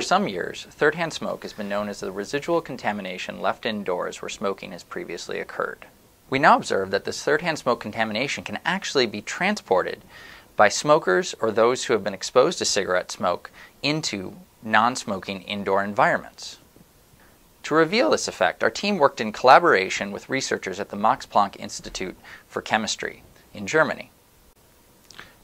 For some years, third-hand smoke has been known as the residual contamination left indoors where smoking has previously occurred. We now observe that this third-hand smoke contamination can actually be transported by smokers or those who have been exposed to cigarette smoke into non-smoking indoor environments. To reveal this effect, our team worked in collaboration with researchers at the Max Planck Institute for Chemistry in Germany.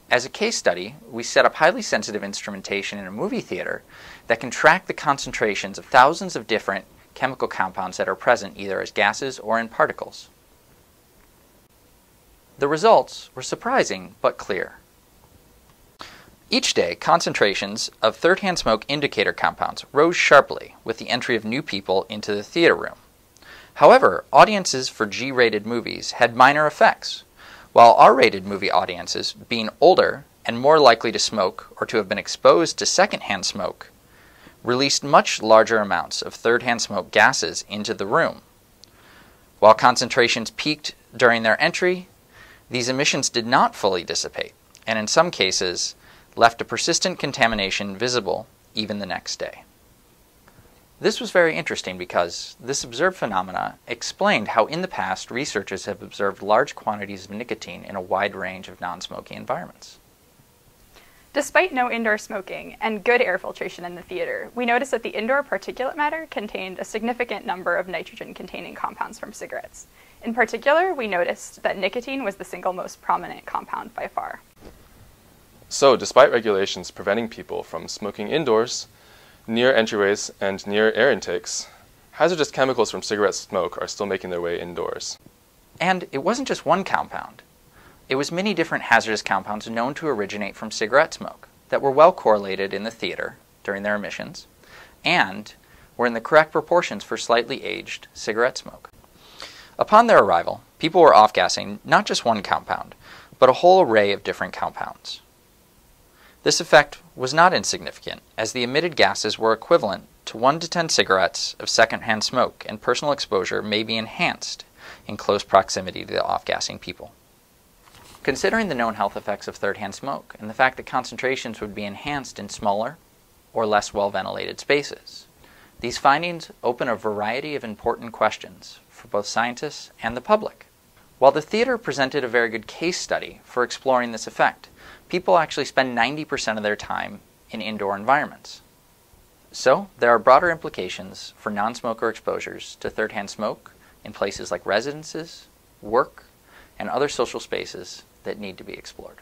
As a case study, we set up highly sensitive instrumentation in a movie theater that can track the concentrations of thousands of different chemical compounds that are present either as gases or in particles. The results were surprising but clear. Each day, concentrations of third hand smoke indicator compounds rose sharply with the entry of new people into the theater room. However, audiences for G rated movies had minor effects, while R rated movie audiences, being older and more likely to smoke or to have been exposed to secondhand smoke, released much larger amounts of third hand smoke gases into the room. While concentrations peaked during their entry, these emissions did not fully dissipate, and in some cases, left a persistent contamination visible even the next day. This was very interesting because this observed phenomena explained how in the past researchers have observed large quantities of nicotine in a wide range of non-smoking environments. Despite no indoor smoking and good air filtration in the theater, we noticed that the indoor particulate matter contained a significant number of nitrogen containing compounds from cigarettes. In particular, we noticed that nicotine was the single most prominent compound by far. So, despite regulations preventing people from smoking indoors, near entryways, and near air intakes, hazardous chemicals from cigarette smoke are still making their way indoors. And it wasn't just one compound. It was many different hazardous compounds known to originate from cigarette smoke that were well correlated in the theater during their emissions and were in the correct proportions for slightly aged cigarette smoke. Upon their arrival, people were off gassing not just one compound, but a whole array of different compounds. This effect was not insignificant, as the emitted gases were equivalent to 1 to 10 cigarettes of secondhand smoke, and personal exposure may be enhanced in close proximity to the off gassing people. Considering the known health effects of third-hand smoke and the fact that concentrations would be enhanced in smaller or less well-ventilated spaces, these findings open a variety of important questions for both scientists and the public. While the theater presented a very good case study for exploring this effect, people actually spend 90% of their time in indoor environments. So, there are broader implications for non smoker exposures to third hand smoke in places like residences, work, and other social spaces that need to be explored.